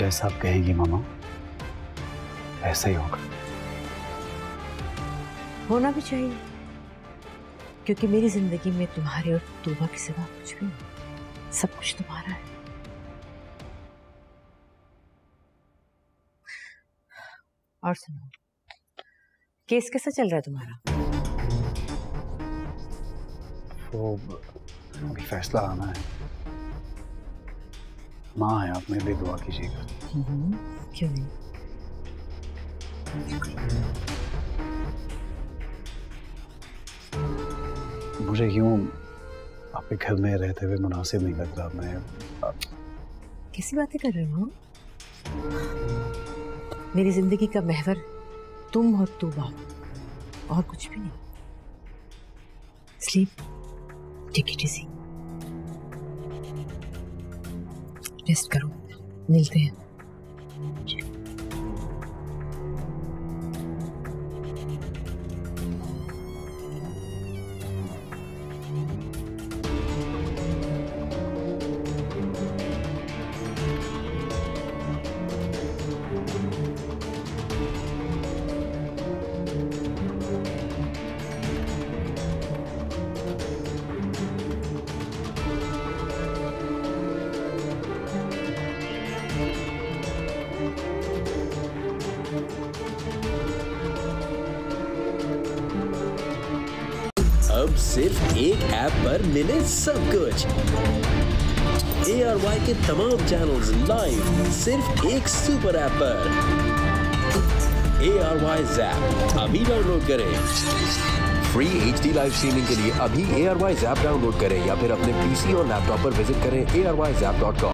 जैसा आप कहेंगी मामा ऐसा ही होगा। होना भी चाहिए क्योंकि मेरी ज़िंदगी में तुम्हारे और तोबा के सिवा कुछ भी नहीं। सब कुछ तुम्हारा है। और सुनो केस कैसा चल रहा है तुम्हारा? वो अभी फैसला आना है। माँ है आप मेरे लिए दुआ कीजिएगा। क्यों नहीं? मुझे यूँ आपके घर में रहते हुए मुनासिब नहीं लग रहा मैं कैसी बातें कर रहे हो? मेरी ज़िंदगी का महवर तुम और तूबा और कुछ भी नहीं। Sleep take it easy rest करो। मिलते हैं। अब सिर्फ़ एक ऐप पर मिले सब कुछ। ए आर वाई के तमाम चैनल्स लाइव सिर्फ़ एक सुपर ऐप पर। ए आर वाई जैप अभी डाउनलोड करें। Free H D live streaming के लिए अभी A R Y app download करें या फिर अपने पीसी और लैपटॉप पर विज़िट करें A R Y app dot com